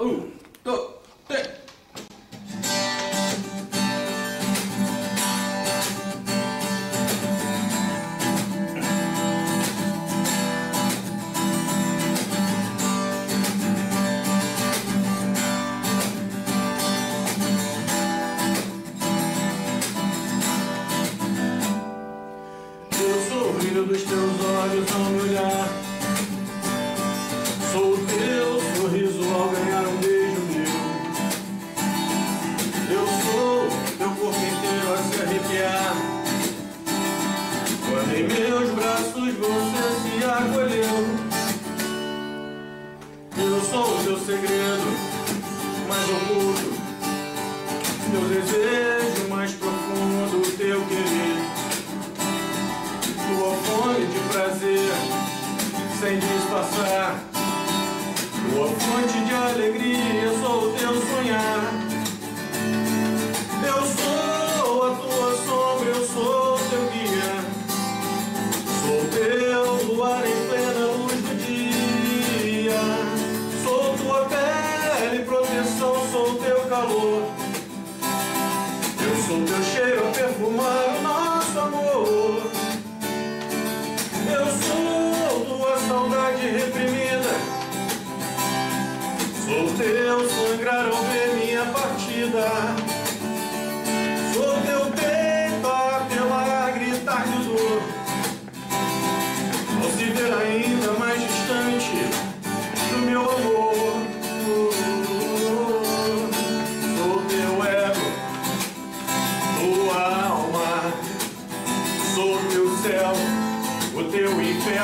Ooh. Em meus braços você se acolheu. Eu sou o teu segredo mais oculto. Meu desejo mais profundo, teu querer. Tua fome de prazer, sem disfarçar. Tua fonte de alegria, sou o teu sonhar. Sou teu cheiro perfumar o nosso amor. Eu sou tua saudade reprimida. Sou teu sangrar ao ver minha partida.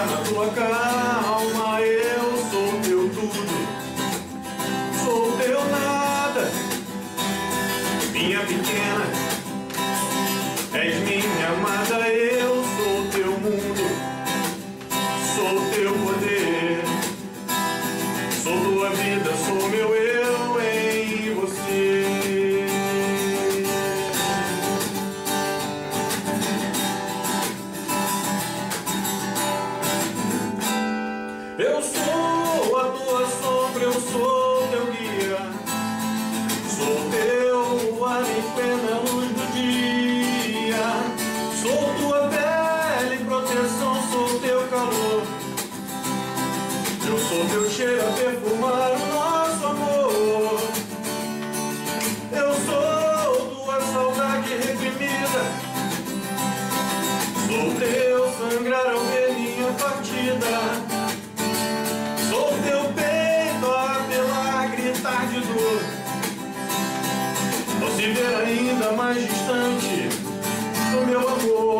Teu inferno, a tua calma. Eu sou teu tudo, sou teu nada. Minha pequena, és minha amada. Eu sou teu mundo, sou teu sou teu cheiro a perfumar o nosso amor. Eu sou tua saudade reprimida. Sou teu sangrar ao ver minha partida. Sou teu peito a apelar, gritar de dor. Ao se ver ainda mais distante do meu amor.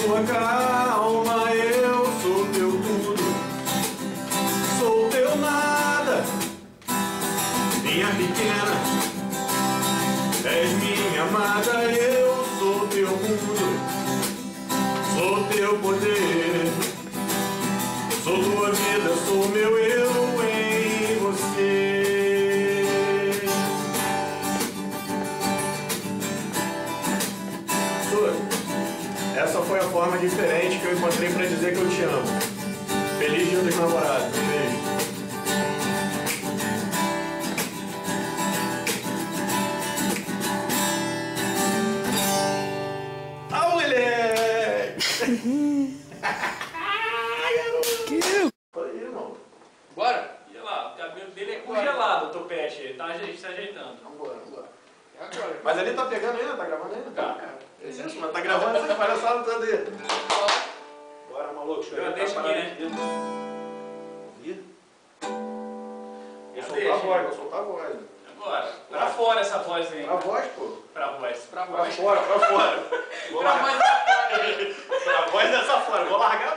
Tua calma. Eu sou teu tudo, sou teu nada. Minha pequena, és minha amada, eu sou teu mundo, sou teu poder, sou tua vida, sou meu eu Essa foi a forma diferente que eu encontrei para dizer que eu te amo. Feliz dia dos namorados. Beijo. Ah, moleque! Ai, garoto! Falei, irmão. Bora? Olha lá, o cabelo dele é congelado, o topete. Ele tá se ajeitando. Vambora, vambora. É agora. Mas ali tá pegando ainda? Tá gravando ainda? Tá. É isso, mas tá gravando palhaçada toda aí. Bora. Bora, maluco. Deixa Eu ver, deixo tá aqui, né? Vou soltar a voz, vou soltar a voz. Agora, pra fora essa voz aí. Pra voz, pô. Pra voz. Pra Pra voz. fora, pra fora. Vou Pra mais da fora. Pra voz dessa fora. Vou largar